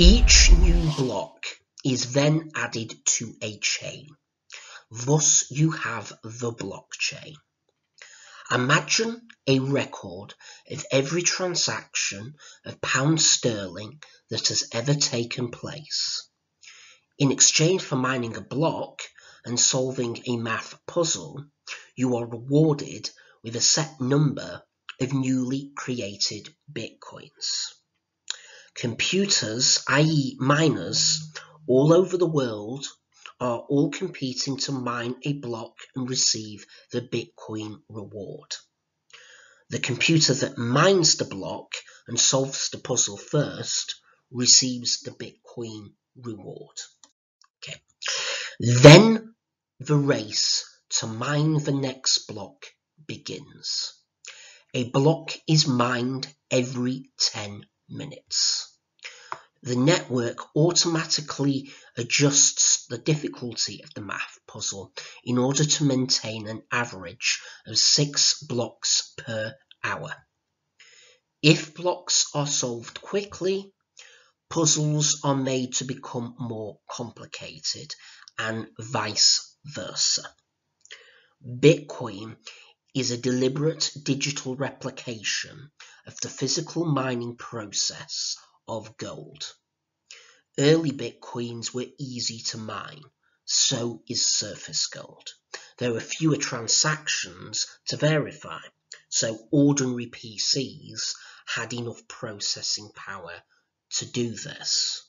Each new block is then added to a chain. Thus you have the blockchain. Imagine a record of every transaction of pound sterling that has ever taken place. In exchange for mining a block and solving a math puzzle, you are rewarded with a set number of newly created bitcoins. Computers, i.e. miners, all over the world are all competing to mine a block and receive the Bitcoin reward. The computer that mines the block and solves the puzzle first receives the Bitcoin reward. Okay. Then the race to mine the next block begins. A block is mined every 10 minutes. The network automatically adjusts the difficulty of the math puzzle in order to maintain an average of six blocks per hour. If blocks are solved quickly, puzzles are made to become more complicated and vice versa. Bitcoin is a deliberate digital replication of the physical mining process of gold. Early bitcoins were easy to mine, so is surface gold. There were fewer transactions to verify, so ordinary PCs had enough processing power to do this.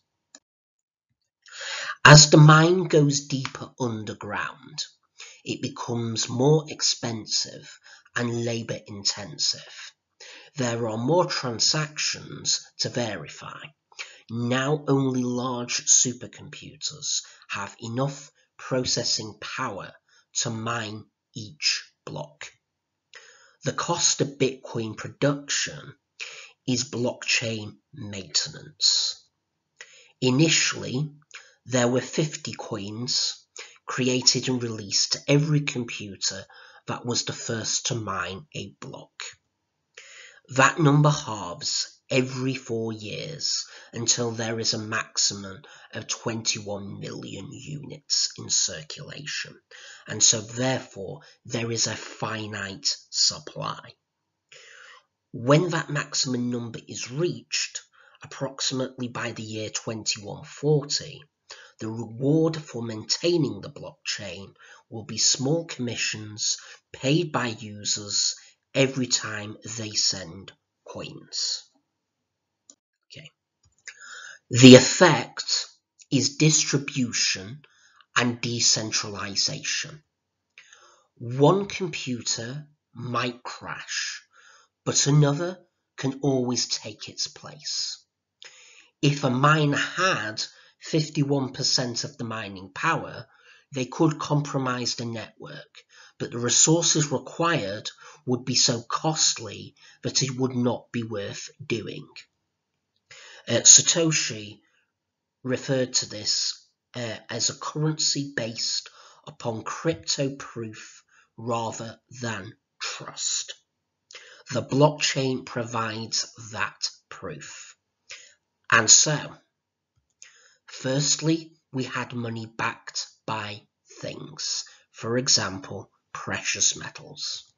As the mine goes deeper underground, it becomes more expensive and labour intensive. There are more transactions to verify. Now only large supercomputers have enough processing power to mine each block. The cost of Bitcoin production is blockchain maintenance. Initially, there were 50 coins created and released to every computer that was the first to mine a block. That number halves every four years until there is a maximum of 21 million units in circulation, and so therefore there is a finite supply. When that maximum number is reached, approximately by the year 2140, the reward for maintaining the blockchain will be small commissions paid by users every time they send coins. The effect is distribution and decentralization. One computer might crash, but another can always take its place. If a miner had 51% of the mining power, they could compromise the network but the resources required would be so costly that it would not be worth doing. Uh, Satoshi referred to this uh, as a currency based upon crypto proof rather than trust. The blockchain provides that proof. And so, firstly, we had money backed by things. For example, precious metals.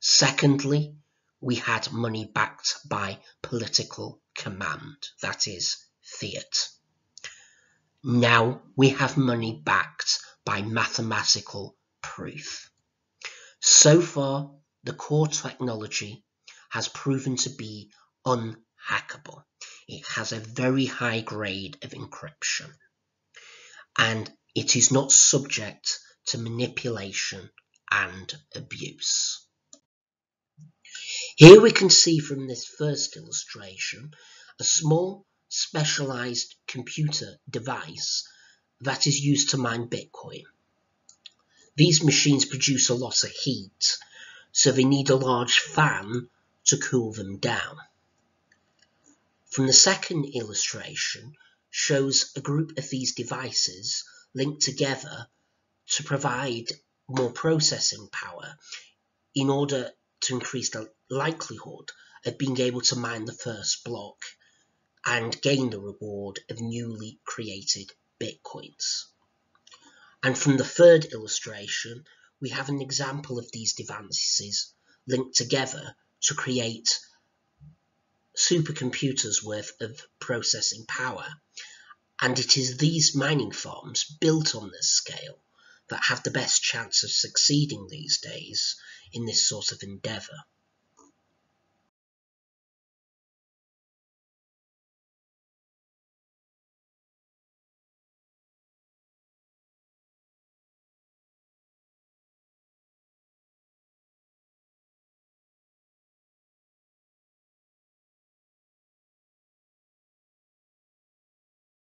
Secondly, we had money backed by political command, that is, fiat. Now we have money backed by mathematical proof. So far, the core technology has proven to be unhackable. It has a very high grade of encryption and it is not subject to manipulation and abuse. Here we can see from this first illustration a small specialized computer device that is used to mine Bitcoin. These machines produce a lot of heat, so they need a large fan to cool them down. From the second illustration shows a group of these devices linked together to provide more processing power in order to increase the likelihood of being able to mine the first block and gain the reward of newly created bitcoins. And from the third illustration, we have an example of these devices linked together to create supercomputers worth of processing power. And it is these mining farms built on this scale that have the best chance of succeeding these days in this sort of endeavour.